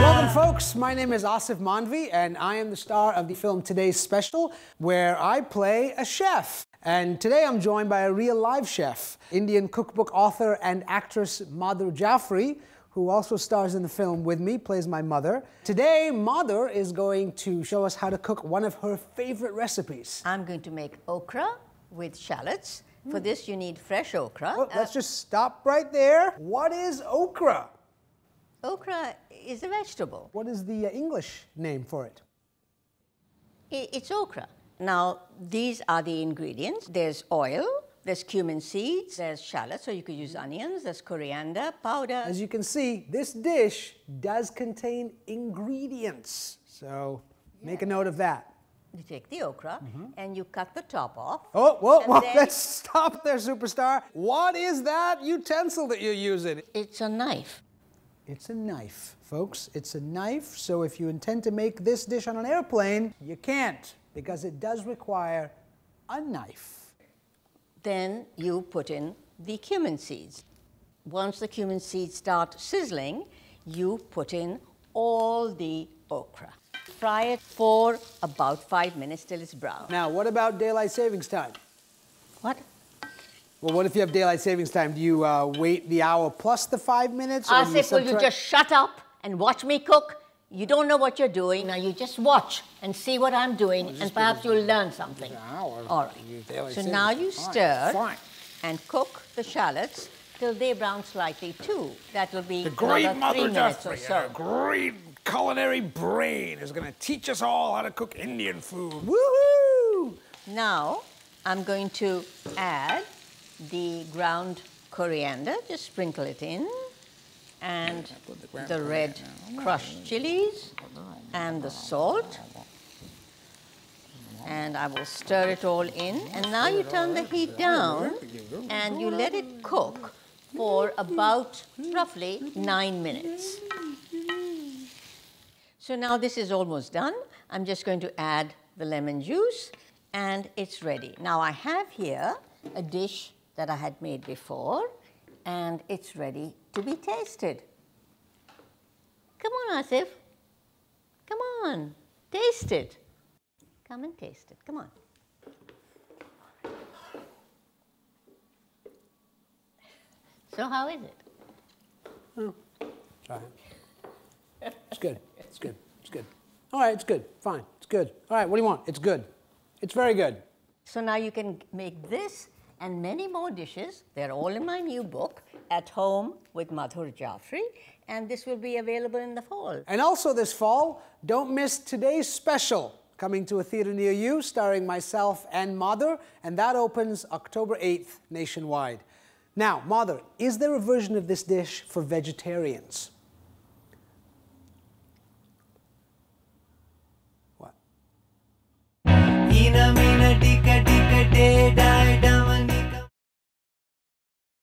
Welcome, folks. My name is Aasif Mandvi, and I am the star of the film Today's Special, where I play a chef. And today I'm joined by a real live chef, Indian cookbook author and actress Madhur Jaffrey, who also stars in the film with me, plays my mother. Today, Mother is going to show us how to cook one of her favorite recipes. I'm going to make okra with shallots for hmm. this, you need fresh okra. Oh, let's uh, just stop right there. What is okra? Okra is a vegetable. What is the uh, English name for it? I- It's okra. Now, these are the ingredients. There's oil, there's cumin seeds, there's shallots, so you could use hmm. onions, there's coriander powder. As you can see, this dish does contain ingredients. So make a note of that. You take the okra mm-hmm. and you cut the top off. Oh, whoa, whoa, let's stop there, superstar. What is that utensil that you're using? It's a knife. It's a knife, folks. It's a knife. So if you intend to make this dish on an airplane, you can't because it does require a knife. Then you put in the cumin seeds. Once the cumin seeds start sizzling, you put in all the okra. Fry it for about five minutes till it's brown. Now, what about daylight savings time? What? Well, what if you have daylight savings time? Do you uh, wait the hour plus the five minutes? or do will you just shut up and watch me cook? You don't know what you're doing. Now you just watch and see what I'm doing, and perhaps you'll learn something. hour. All right. So now you stir fine. and cook the shallots till they brown slightly too. That will be The great Mother Jaffrey, so. great culinary brain, is going to teach us all how to cook Indian food. Woohoo! Now I'm going to add the ground coriander. Just sprinkle it in, and the red crushed chilies, and the salt. And I will stir it all in. And now you turn the heat down and you let it cook for about roughly nine minutes. So now this is almost done. I'm just going to add the lemon juice and it's ready. Now I have here a dish that I had made before and it's ready to be tasted. Come on, Aasif. Come on, taste it. Come and taste it. Come on. So how is it? Hmm. Try it. It's good. It's good. It's good. All right, it's good. Fine. It's good. All right, what do you want? It's good. It's very good. So now you can make this and many more dishes. They're all in my new book, At Home with Madhur Jaffrey, and this will be available in the fall. And also this fall, don't miss today's special coming to a theater near you, starring myself and Mother, and that opens October 8th nationwide. Now, Mother, is there a version of this dish for vegetarians? What?